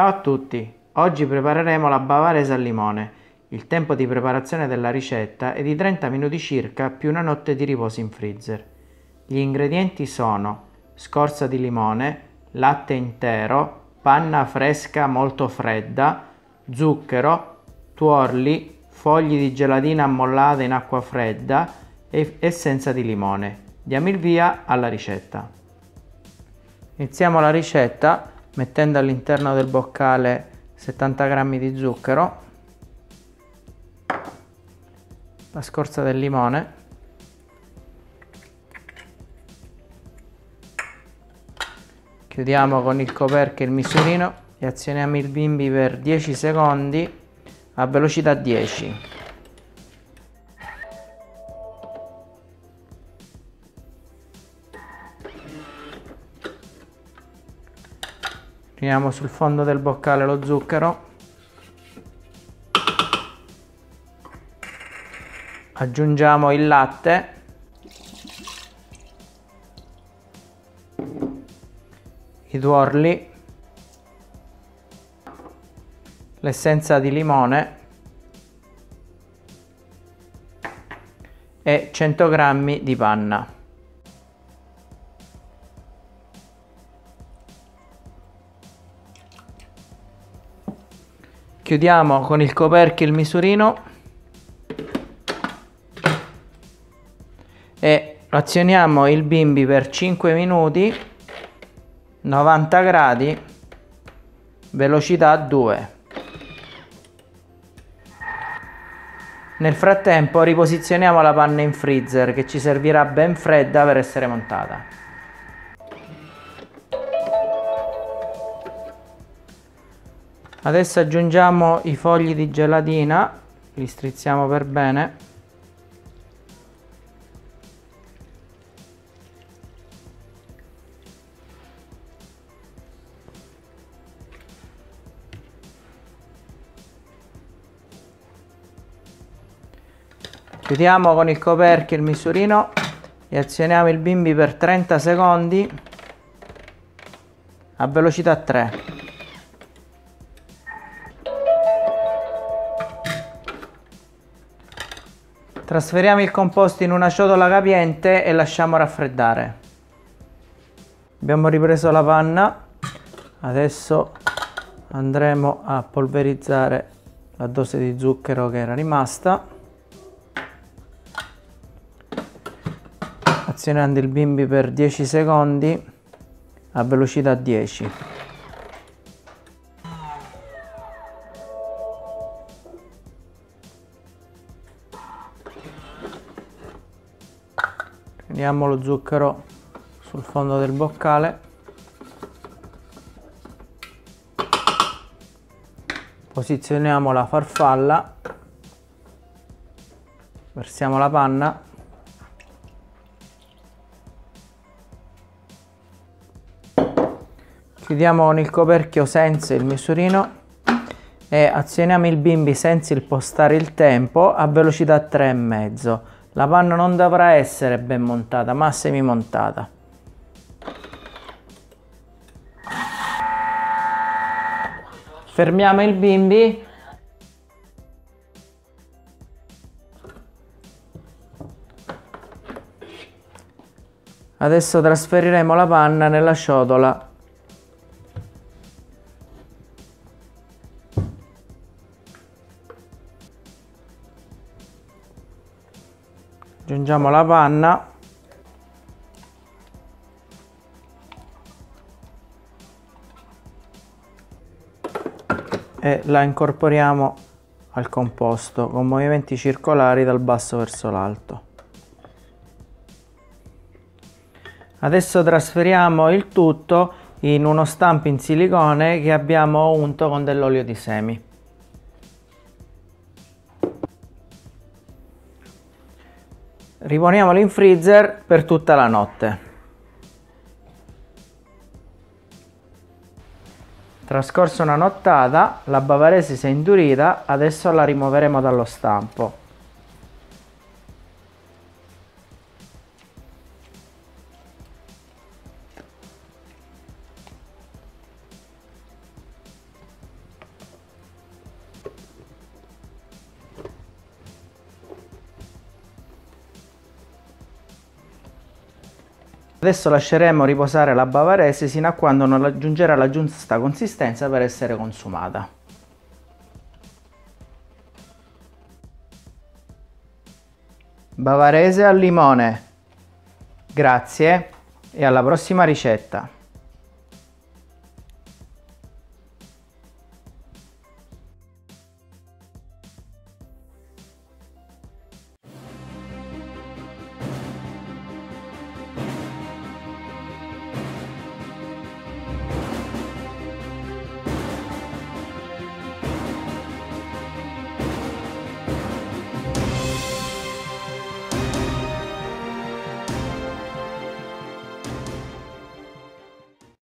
Ciao a tutti! Oggi prepareremo la bavarese al limone. Il tempo di preparazione della ricetta è di 30 minuti circa più una notte di riposo in freezer. Gli ingredienti sono scorza di limone, latte intero, panna fresca molto fredda, zucchero, tuorli, fogli di gelatina ammollata in acqua fredda e essenza di limone. Diamo il via alla ricetta. Iniziamo la ricetta mettendo all'interno del boccale 70 g di zucchero, la scorza del limone, chiudiamo con il coperchio il misurino e azioniamo il bimbi per 10 secondi a velocità 10. Finiamo sul fondo del boccale lo zucchero. Aggiungiamo il latte. I tuorli. L'essenza di limone. E 100 g di panna. Chiudiamo con il coperchio il misurino. E azioniamo il bimbi per 5 minuti 90 gradi velocità 2 nel frattempo riposizioniamo la panna in freezer che ci servirà ben fredda per essere montata Adesso aggiungiamo i fogli di gelatina, li strizziamo per bene. Chiudiamo con il coperchio il misurino e azioniamo il bimbi per 30 secondi a velocità 3. Trasferiamo il composto in una ciotola capiente e lasciamo raffreddare. Abbiamo ripreso la panna, adesso andremo a polverizzare la dose di zucchero che era rimasta. Azionando il bimbi per 10 secondi a velocità 10. Prendiamo lo zucchero sul fondo del boccale. Posizioniamo la farfalla. Versiamo la panna. Chiudiamo con il coperchio senza il misurino e azioniamo il bimbi senza impostare il tempo a velocità 3,5 la panna non dovrà essere ben montata, ma semi montata. Fermiamo il bimbi. Adesso trasferiremo la panna nella ciotola aggiungiamo la panna e la incorporiamo al composto con movimenti circolari dal basso verso l'alto. Adesso trasferiamo il tutto in uno stampo in silicone che abbiamo unto con dell'olio di semi. Riponiamolo in freezer per tutta la notte. Trascorsa una nottata, la bavarese si è indurita, adesso la rimuoveremo dallo stampo. Adesso lasceremo riposare la bavarese sino a quando non raggiungerà la giusta consistenza per essere consumata. Bavarese al limone. Grazie e alla prossima ricetta.